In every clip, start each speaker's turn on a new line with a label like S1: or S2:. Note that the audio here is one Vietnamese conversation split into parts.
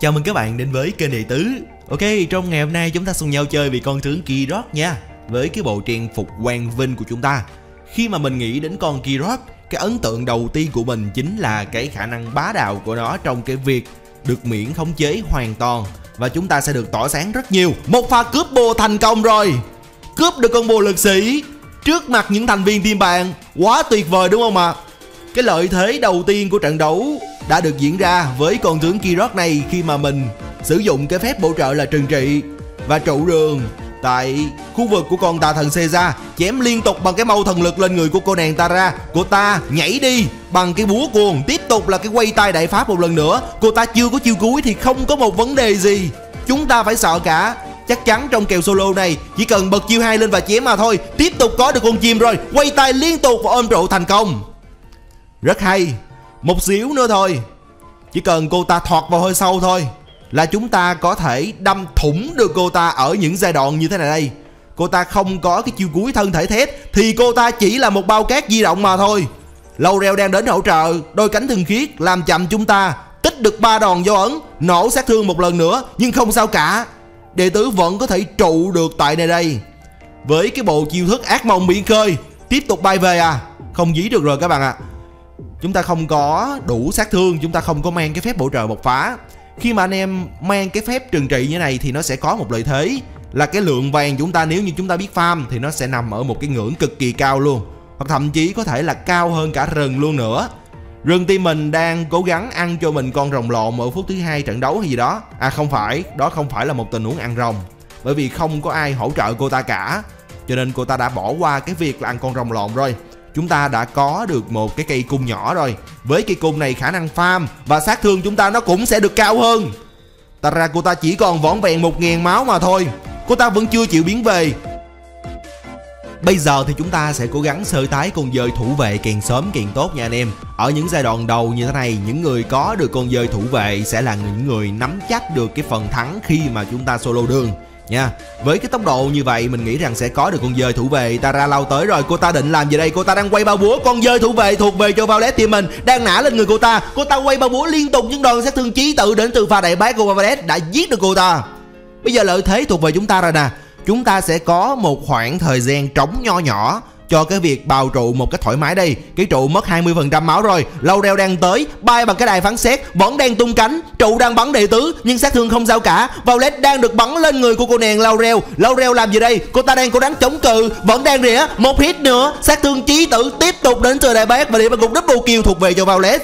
S1: Chào mừng các bạn đến với kênh Đệ Tứ. Ok, trong ngày hôm nay chúng ta cùng nhau chơi vì con tướng Kirok nha. Với cái bộ trang phục quang vinh của chúng ta. Khi mà mình nghĩ đến con Kirok Cái ấn tượng đầu tiên của mình chính là cái khả năng bá đạo của nó Trong cái việc được miễn khống chế hoàn toàn. Và chúng ta sẽ được tỏa sáng rất nhiều. Một pha cướp bồ thành công rồi. Cướp được con bồ lực sĩ Trước mặt những thành viên team bạn. Quá tuyệt vời đúng không ạ? Cái lợi thế đầu tiên của trận đấu đã được diễn ra với con tướng Kirok này khi mà mình sử dụng cái phép bổ trợ là trừng trị và trụ đường tại khu vực của con tà thần Seiza chém liên tục bằng cái mâu thần lực lên người của cô nàng Tara. Cô ta nhảy đi bằng cái búa cuồng, tiếp tục là cái quay tay đại pháp một lần nữa. Cô ta chưa có chiêu cuối thì không có một vấn đề gì. Chúng ta phải sợ cả. Chắc chắn trong kèo solo này chỉ cần bật chiêu hai lên và chém mà thôi. Tiếp tục có được con chim rồi. Quay tay liên tục và ôm trụ thành công. Rất hay một xíu nữa thôi. Chỉ cần cô ta thọt vào hơi sâu thôi Là chúng ta có thể đâm thủng được cô ta ở những giai đoạn như thế này đây. Cô ta không có cái chiêu cuối thân thể thép, Thì cô ta chỉ là một bao cát di động mà thôi. Lâu reo đang đến hỗ trợ, Đôi cánh thường khiết làm chậm chúng ta, Tích được ba đòn dấu ấn, Nổ sát thương một lần nữa, Nhưng không sao cả. Đệ tử vẫn có thể trụ được tại nơi đây. Với cái bộ chiêu thức ác mộng biển khơi, Tiếp tục bay về à. Không dí được rồi các bạn ạ. à. Chúng ta không có đủ sát thương Chúng ta không có mang cái phép bổ trợ bộc phá. Khi mà anh em mang cái phép trừng trị như này Thì nó sẽ có một lợi thế. Là cái lượng vàng chúng ta nếu như chúng ta biết farm Thì nó sẽ nằm ở một cái ngưỡng cực kỳ cao luôn. Hoặc thậm chí có thể là cao hơn cả rừng luôn nữa. Rừng team mình đang cố gắng ăn cho mình con rồng lộn ở phút thứ hai trận đấu hay gì đó. À không phải, đó không phải là một tình huống ăn rồng. Bởi vì không có ai hỗ trợ cô ta cả. Cho nên cô ta đã bỏ qua cái việc là ăn con rồng lộn rồi chúng ta đã có được một cái cây cung nhỏ rồi. Với cây cung này khả năng farm và sát thương chúng ta nó cũng sẽ được cao hơn. Ta ra cô ta chỉ còn vỏn vẹn một nghìn máu mà thôi. Cô ta vẫn chưa chịu biến về. Bây giờ thì chúng ta sẽ cố gắng sơ tái con dơi thủ vệ càng sớm càng tốt nha anh em. Ở những giai đoạn đầu như thế này, Những người có được con dơi thủ vệ sẽ là những người nắm chắc được cái phần thắng khi mà chúng ta solo đường nha. Với cái tốc độ như vậy, mình nghĩ rằng sẽ có được con dơi thủ về ta ra lao tới rồi, cô ta định làm gì đây? Cô ta đang quay bao búa, con dơi thủ về thuộc về cho Violet team mình đang nã lên người cô ta. Cô ta quay bao búa liên tục những đòn sát thương chí tự đến từ pha đại bác của Violet đã giết được cô ta. Bây giờ lợi thế thuộc về chúng ta rồi nè. Chúng ta sẽ có một khoảng thời gian trống nho nhỏ cho cái việc bào trụ một cách thoải mái đây. Cái trụ mất 20% máu rồi. Lâu đeo đang tới, bay bằng cái đài phán xét, vẫn đang tung cánh. Trụ đang bắn đệ tứ, nhưng sát thương không sao cả. Violet đang được bắn lên người của cô nàng lâu reo lâu reo làm gì đây? Cô ta đang cố gắng chống cự, vẫn đang rỉa. Một hit nữa. Sát thương chí tử tiếp tục đến từ đại bác và điểm cục. Double kill thuộc về cho Violet.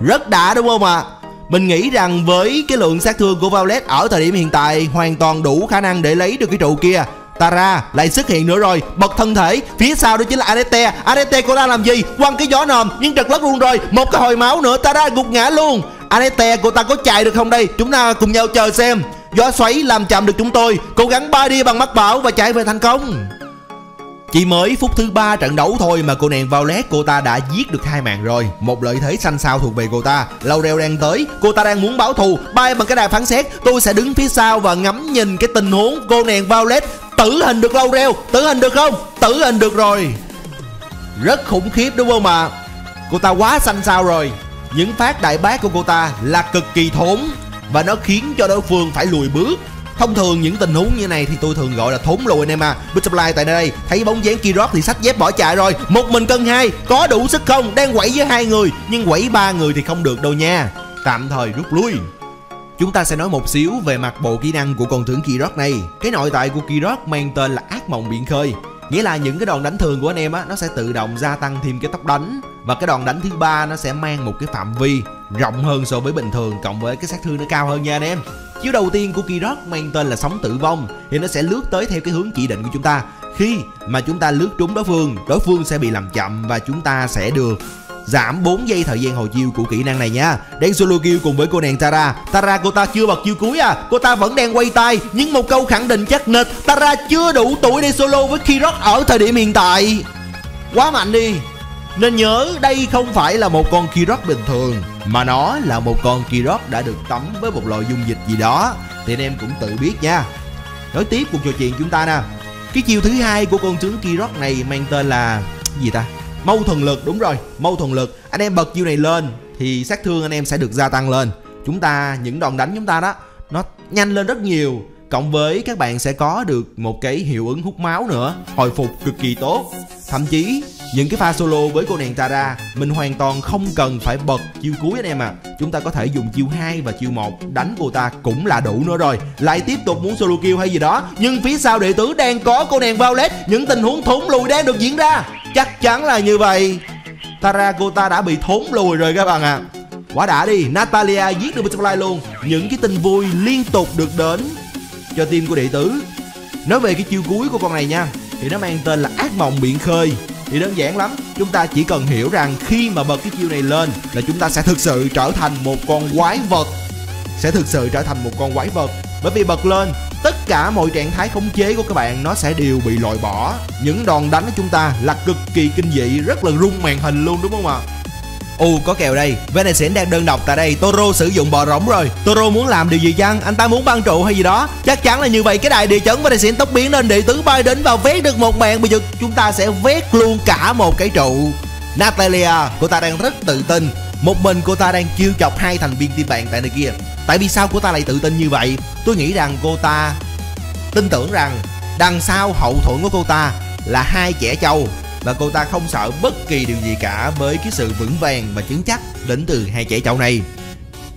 S1: Rất đã đúng không ạ? À? Mình nghĩ rằng với cái lượng sát thương của Violet ở thời điểm hiện tại, hoàn toàn đủ khả năng để lấy được cái trụ kia. Tara lại xuất hiện nữa rồi. Bật thân thể, Phía sau đó chính là Arete. Arete cô ta làm gì? Quăng cái gió nòm, Nhưng trật lất luôn rồi. Một cái hồi máu nữa Tara gục ngã luôn. Arete, cô ta có chạy được không đây? Chúng ta cùng nhau chờ xem. Gió xoáy làm chậm được chúng tôi. Cố gắng bay đi bằng mắt bảo Và chạy về thành công. Chỉ mới phút thứ ba trận đấu thôi mà cô nàng Violet, cô ta đã giết được hai mạng rồi. Một lợi thế xanh sao thuộc về cô ta. Lâu reo đang tới, Cô ta đang muốn báo thù. Bay bằng cái đài phán xét, Tôi sẽ đứng phía sau và ngắm nhìn cái tình huống cô nàng Violet tử hình được lâu reo. Tử hình được không? Tử hình được rồi. Rất khủng khiếp đúng không ạ? Cô ta quá xanh xao rồi. Những phát đại bác của cô ta là cực kỳ thốn và nó khiến cho đối phương phải lùi bước. Thông thường những tình huống như này thì tôi thường gọi là thốn lùi anh em à. Butterfly tại đây. Thấy bóng dáng Kirok thì sách dép bỏ chạy rồi. Một mình cân hai. Có đủ sức không? Đang quẩy với hai người. Nhưng quẩy ba người thì không được đâu nha. Tạm thời rút lui. Chúng ta sẽ nói một xíu về mặt bộ kỹ năng của con tướng Kirok này. Cái nội tại của Kirok mang tên là ác mộng biển khơi. Nghĩa là những cái đòn đánh thường của anh em á, Nó sẽ tự động gia tăng thêm cái tốc đánh. Và cái đòn đánh thứ ba nó sẽ mang một cái phạm vi rộng hơn so với bình thường, Cộng với cái sát thương nó cao hơn nha anh em. Chiếu đầu tiên của Kirok mang tên là sóng tử vong, Thì nó sẽ lướt tới theo cái hướng chỉ định của chúng ta. Khi mà chúng ta lướt trúng đối phương Đối phương sẽ bị làm chậm và chúng ta sẽ được giảm 4 giây thời gian hồi chiêu của kỹ năng này nha. Đang solo kill cùng với cô nàng Tara. Tara, cô ta chưa bật chiêu cuối à. Cô ta vẫn đang quay tay, nhưng một câu khẳng định chắc nịch. Tara chưa đủ tuổi để solo với Kirok ở thời điểm hiện tại. Quá mạnh đi. Nên nhớ đây không phải là một con Kirok bình thường, Mà nó là một con Kirok đã được tắm với một loại dung dịch gì đó. Thì anh em cũng tự biết nha. Nói tiếp cuộc trò chuyện chúng ta nè. Cái chiêu thứ hai của con tướng Kirok này mang tên là gì ta? Mâu thuẫn lực, đúng rồi, Mâu thuẫn lực. Anh em bật chiêu này lên Thì sát thương anh em sẽ được gia tăng lên. Chúng ta, những đòn đánh chúng ta đó, nó nhanh lên rất nhiều. Cộng với các bạn sẽ có được một cái hiệu ứng hút máu nữa, hồi phục cực kỳ tốt. Thậm chí những cái pha solo với cô nàng Tara, mình hoàn toàn không cần phải bật chiêu cuối anh em à chúng ta có thể dùng chiêu 2 và chiêu 1 đánh cô ta cũng là đủ nữa rồi. Lại tiếp tục muốn solo kill hay gì đó, nhưng phía sau đệ tử đang có cô nàng Violet. Những tình huống thốn lùi đang được diễn ra. Chắc chắn là như vậy. Tara, cô ta đã bị thốn lùi rồi các bạn ạ. À. Quá đã đi, Natalia giết được Butterfly luôn. Những cái tin vui liên tục được đến Cho team của đệ tử. Nói về cái chiêu cuối của con này nha, Thì nó mang tên là ác mộng biển khơi. Thì đơn giản lắm, Chúng ta chỉ cần hiểu rằng khi mà bật cái chiêu này lên Là chúng ta sẽ thực sự trở thành một con quái vật. Sẽ thực sự trở thành một con quái vật. Bởi vì bật lên, tất cả mọi trạng thái khống chế của các bạn nó sẽ đều bị loại bỏ. Những đòn đánh của chúng ta là cực kỳ kinh dị, rất là rung màn hình luôn, đúng không ạ? U có kèo đây. Venetian đang đơn độc tại đây. Toro sử dụng bò rỗng rồi. Toro muốn làm điều gì chăng? Anh ta muốn băng trụ hay gì đó? Chắc chắn là như vậy. Cái đại địa chấn Venetian tốc biến lên địa tướng bay đến và vét được một màn Bây giờ chúng ta sẽ vét luôn cả một cái trụ. Natalia, Cô ta đang rất tự tin. Một mình cô ta đang chiêu chọc hai thành viên team bạn tại nơi kia. Tại vì sao cô ta lại tự tin như vậy? Tôi nghĩ rằng cô ta tin tưởng rằng Đằng sau hậu thuẫn của cô ta là hai trẻ trâu và cô ta không sợ bất kỳ điều gì cả với cái sự vững vàng và chứng chắc đến từ hai trẻ trâu này.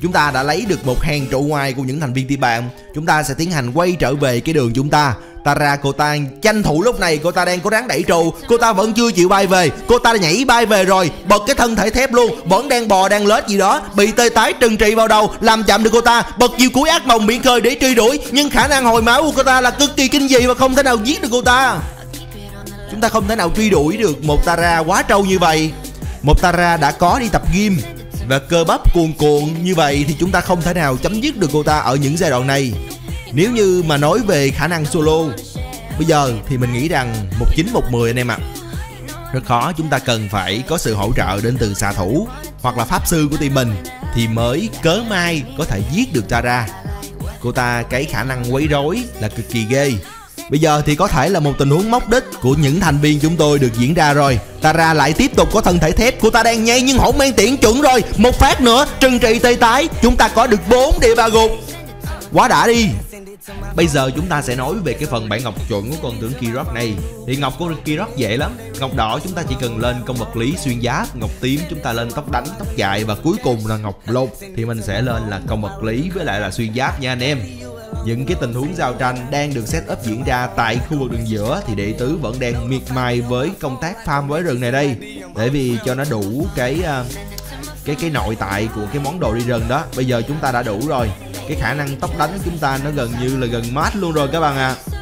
S1: Chúng ta đã lấy được một hàng trụ ngoài của những thành viên team bạn. Chúng ta sẽ tiến hành quay trở về cái đường chúng ta. Tara cô ta tranh thủ lúc này cô ta đang cố gắng đẩy trụ. Cô ta vẫn chưa chịu bay về. Cô ta đã nhảy bay về rồi. Bật cái thân thể thép luôn. Vẫn đang bò, đang lết gì đó. Bị tê tái trừng trị vào đầu. Làm chậm được cô ta. Bật chiều cuối ác mộng biển khơi để truy đuổi. Nhưng khả năng hồi máu của cô ta là cực kỳ kinh dị Và không thể nào giết được cô ta. Chúng ta không thể nào truy đuổi được một Tara quá trâu như vậy. Một Tara đã có đi tập gym Và cơ bắp cuồn cuộn như vậy Thì chúng ta không thể nào chấm dứt được cô ta ở những giai đoạn này. Nếu như mà nói về khả năng solo, Bây giờ thì mình nghĩ rằng một chín, một mười anh em ạ. À. Rất khó, chúng ta cần phải có sự hỗ trợ đến từ xạ thủ Hoặc là pháp sư của team mình Thì mới cớ mai có thể giết được Tara. Cô ta cái khả năng quấy rối là cực kỳ ghê. Bây giờ thì có thể là một tình huống móc đích của những thành viên chúng tôi được diễn ra rồi. Tara lại tiếp tục có thân thể thép Cô ta đang nhây nhưng hổ mang tiện chuẩn rồi. Một phát nữa trừng trị tê tái. Chúng ta có được 4 địa ba gục. Quá đã đi. Bây giờ chúng ta sẽ nói về cái phần bản ngọc chuẩn của con tướng Kirok này. Thì ngọc của Kirok dễ lắm. Ngọc đỏ chúng ta chỉ cần lên công vật lý xuyên giáp Ngọc tím chúng ta lên tóc đánh, tóc dài. Và cuối cùng là ngọc lột Thì mình sẽ lên là công vật lý với lại là xuyên giáp nha anh em những cái tình huống giao tranh đang được set up diễn ra tại khu vực đường giữa thì đệ tứ vẫn đang miệt mài với công tác farm với rừng này đây. Để vì cho nó đủ cái ờ, cái cái nội tại của cái món đồ đi rừng đó, bây giờ chúng ta đã đủ rồi. Cái khả năng tốc đánh của chúng ta nó gần như là gần mát luôn rồi các bạn ạ. À.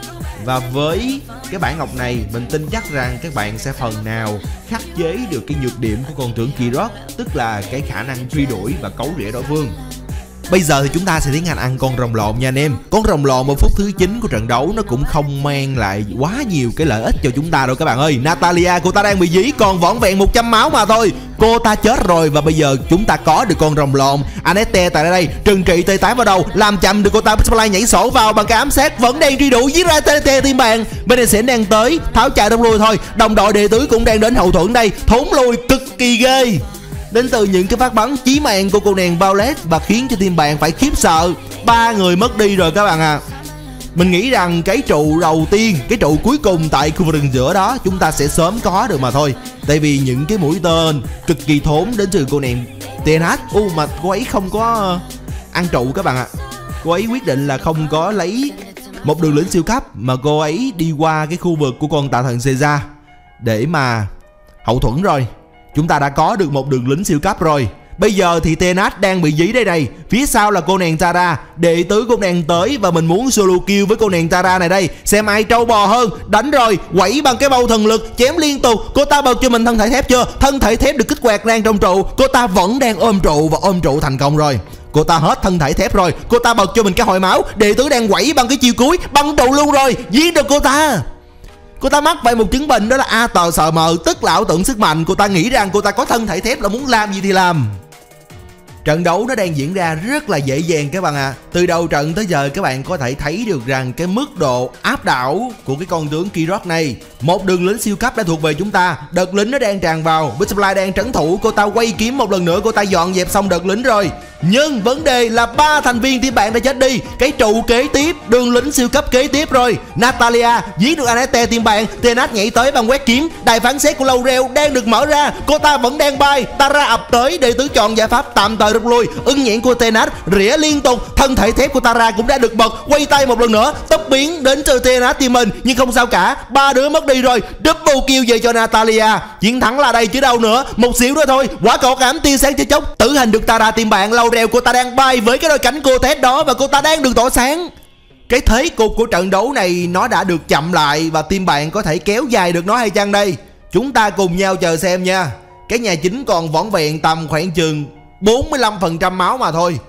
S1: và với cái bản ngọc này, mình tin chắc rằng các bạn sẽ phần nào khắc chế được cái nhược điểm của con trưởng Kirok, tức là cái khả năng truy đuổi và cấu rỉa đối phương. Bây giờ thì chúng ta sẽ tiến hành ăn con rồng lộn nha anh em. Con rồng lộn ở phút thứ 9 của trận đấu nó cũng không mang lại quá nhiều cái lợi ích cho chúng ta đâu các bạn ơi. Natalia, cô ta đang bị dí, còn vỏn vẹn 100 máu mà thôi. Cô ta chết rồi và bây giờ chúng ta có được con rồng lộn. Anette tại đây trừng trị tê tái vào đầu, Làm chậm được cô ta. Spotlight nhảy sổ vào bằng cái ám sát, Vẫn đang truy đuổi, giết ra TNT team bàn Bên này sẽ đang tới, Tháo chạy đông lùi thôi. Đồng đội đệ tứ cũng đang đến hậu thuẫn đây, Thốn lùi cực kỳ ghê đến từ những cái phát bắn chí mạng của cô nàng Violet và khiến cho team bạn phải khiếp sợ. Ba người mất đi rồi các bạn à mình nghĩ rằng cái trụ đầu tiên, cái trụ cuối cùng tại khu vực rừng giữa đó chúng ta sẽ sớm có được mà thôi. Tại vì những cái mũi tên cực kỳ thốn đến từ cô nàng TNH u mà cô ấy không có ờ, ăn trụ các bạn ạ. À. cô ấy quyết định là không có lấy một đường lĩnh siêu cấp, mà cô ấy đi qua cái khu vực của con tạ thần Caesar để mà hậu thuẫn rồi. Chúng ta đã có được một đường lính siêu cấp rồi. Bây giờ thì Tenat đang bị dí đây này. Phía sau là cô nàng Tara. Đệ tứ cô nàng tới Và mình muốn solo kill với cô nàng Tara này đây. Xem ai trâu bò hơn. Đánh rồi, Quẩy bằng cái bầu thần lực, Chém liên tục. Cô ta bật cho mình thân thể thép chưa? Thân thể thép được kích hoạt đang trong trụ. Cô ta vẫn đang ôm trụ Và ôm trụ thành công rồi. Cô ta hết thân thể thép rồi. Cô ta bật cho mình cái hồi máu. Đệ tứ đang quẩy bằng cái chiều cuối Băng trụ luôn rồi. Giết được cô ta. Cô ta mắc phải một chứng bệnh đó là A tờ sờ mờ, Tức là ảo tưởng sức mạnh. Cô ta nghĩ rằng cô ta có thân thể thép là muốn làm gì thì làm. Trận đấu nó đang diễn ra rất là dễ dàng các bạn ạ. À. Từ đầu trận tới giờ các bạn có thể thấy được rằng cái mức độ áp đảo của cái con tướng Kirok này, Một đường lính siêu cấp đã thuộc về chúng ta. Đợt lính nó đang tràn vào, Butterfly đang trấn thủ, Cô ta quay kiếm một lần nữa, Cô ta dọn dẹp xong đợt lính rồi. Nhưng vấn đề là ba thành viên team bạn đã chết đi. Cái trụ kế tiếp, Đường lính siêu cấp kế tiếp rồi. Natalia giết được Anete team bạn Tenat nhảy tới bằng quét kiếm. Đài phán xét của Laurel đang được mở ra, Cô ta vẫn đang bay. Tara ập tới để tứ chọn giải pháp tạm thời rút lui Ứng nhãn của Tenat rỉa liên tục. Thân thể thép của Tara cũng đã được bật, Quay tay một lần nữa. Tốc biến đến từ Tenat team mình, Nhưng không sao cả. Ba đứa mất đi rồi, Double kill về cho Natalia. Chiến thắng là đây chứ đâu nữa. Một xíu nữa thôi, Quả cầu cảm tia sáng cho chốc. Tử hình được Tara team bạn Lâu rèo cô ta đang bay với cái đôi cánh cô thép đó Và cô ta đang được tỏ sáng. Cái thế cục của trận đấu này nó đã được chậm lại và team bạn có thể kéo dài được nó hay chăng đây? Chúng ta cùng nhau chờ xem nha. Cái nhà chính còn vỏn vẹn tầm khoảng chừng 45% máu mà thôi.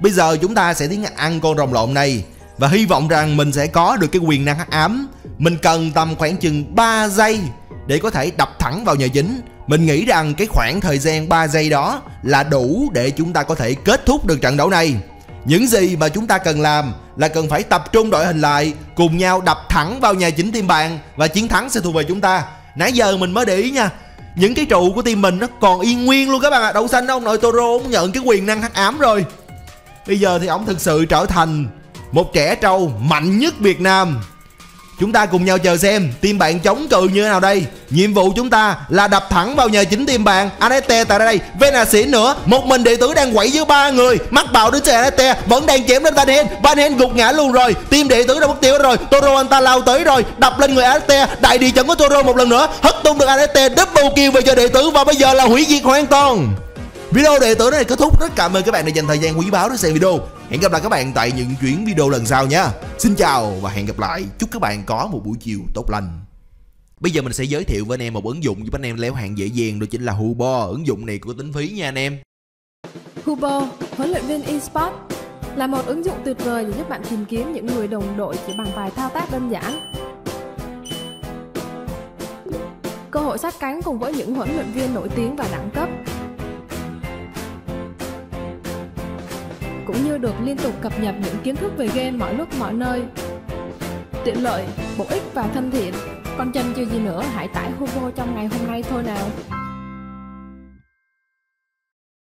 S1: Bây giờ chúng ta sẽ tiến ăn con rồng lộn này và hy vọng rằng mình sẽ có được cái quyền năng hắc ám. Mình cần tầm khoảng chừng 3 giây để có thể đập thẳng vào nhà chính. Mình nghĩ rằng cái khoảng thời gian 3 giây đó là đủ để chúng ta có thể kết thúc được trận đấu này. Những gì mà chúng ta cần làm là cần phải tập trung đội hình lại, Cùng nhau đập thẳng vào nhà chính team bạn Và chiến thắng sẽ thuộc về chúng ta Nãy giờ mình mới để ý nha những cái trụ của team mình nó còn yên nguyên luôn các bạn ạ à. Đậu xanh ông nội Toro ông nhận cái quyền năng hắc ám rồi Bây giờ thì ông thực sự trở thành Một trẻ trâu mạnh nhất Việt Nam Chúng ta cùng nhau chờ xem team bạn chống cự như thế nào đây. Nhiệm vụ chúng ta là đập thẳng vào nhà chính team bạn Anete tại đây Venasin nữa. Một mình đệ tử đang quậy với ba người. Mắc bạo đến xe Anete Vẫn đang chém đến Van Hen Van Hen gục ngã luôn rồi. Team đệ tử đã mất tiêu rồi. Toro anh ta lao tới rồi. Đập lên người Anete Đại địa chấn của Toro một lần nữa. Hất tung được Anete Double kill về cho đệ tử. Và bây giờ là hủy diệt hoàn toàn. Video đệ tử này kết thúc. Rất cảm ơn các bạn đã dành thời gian quý báu để xem video. Hẹn gặp lại các bạn tại những chuyến video lần sau nha. Xin chào và hẹn gặp lại. Chúc các bạn có một buổi chiều tốt lành. Bây giờ mình sẽ giới thiệu với anh em một ứng dụng giúp anh em leo hạng dễ dàng đó chính là Hubo. Ứng dụng này có tính phí nha anh em.
S2: Hubo, huấn luyện viên esports là một ứng dụng tuyệt vời để giúp bạn tìm kiếm những người đồng đội chỉ bằng vài thao tác đơn giản. Cơ hội sát cánh cùng với những huấn luyện viên nổi tiếng và đẳng cấp. Cũng như được liên tục cập nhật những kiến thức về game mọi lúc mọi nơi. Tiện lợi, bổ ích và thân thiện. Còn chân chưa gì nữa, hãy tải Hugo trong ngày hôm nay thôi nào.